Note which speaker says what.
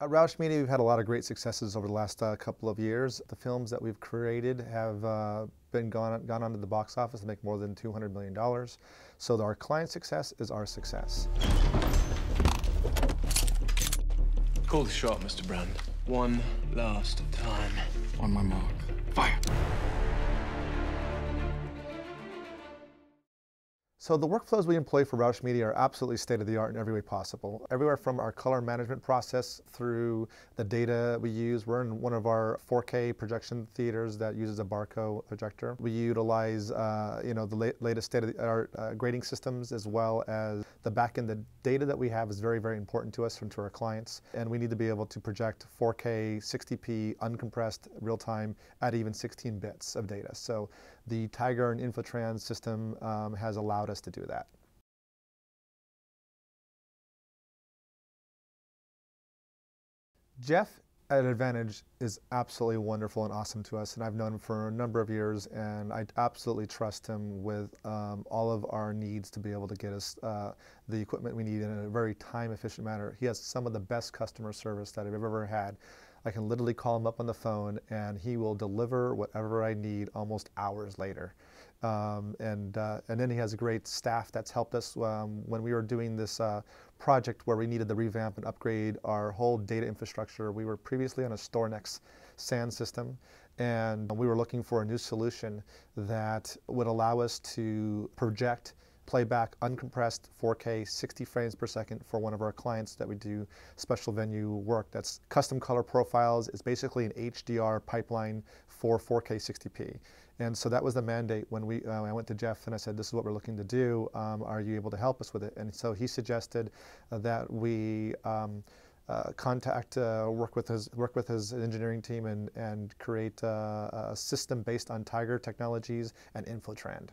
Speaker 1: At Roush Media, we've had a lot of great successes over the last uh, couple of years. The films that we've created have uh, been gone, gone onto the box office and make more than $200 million. So our client success is our success.
Speaker 2: Call the shot, Mr. Brand. One last time.
Speaker 3: On my mark. Fire!
Speaker 1: So the workflows we employ for Roush Media are absolutely state-of-the-art in every way possible. Everywhere from our color management process through the data we use. We're in one of our 4K projection theaters that uses a Barco projector. We utilize uh, you know, the la latest state-of-the-art uh, grading systems as well as the back-end. The data that we have is very, very important to us and to our clients. And we need to be able to project 4K, 60p, uncompressed, real-time at even 16 bits of data. So the Tiger and Infortrend system um, has allowed us us to do that. Jeff at Advantage is absolutely wonderful and awesome to us, and I've known him for a number of years, and I absolutely trust him with um, all of our needs to be able to get us uh, the equipment we need in a very time-efficient manner. He has some of the best customer service that I've ever had. I can literally call him up on the phone, and he will deliver whatever I need almost hours later. Um, and, uh, and then he has a great staff that's helped us um, when we were doing this uh, project where we needed to revamp and upgrade our whole data infrastructure. We were previously on a StorNext SAN system, and we were looking for a new solution that would allow us to project playback uncompressed 4K 60 frames per second for one of our clients that we do special venue work. That's custom color profiles. It's basically an HDR pipeline for 4K 60p. And so that was the mandate when we, uh, I went to Jeff and I said, this is what we're looking to do. Um, are you able to help us with it? And so he suggested that we um, uh, contact, uh, work with his work with his engineering team and and create uh, a system based on Tiger technologies and Infortrend.